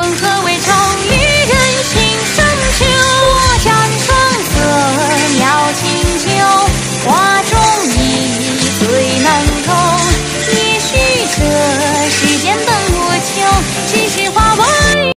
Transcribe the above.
温和。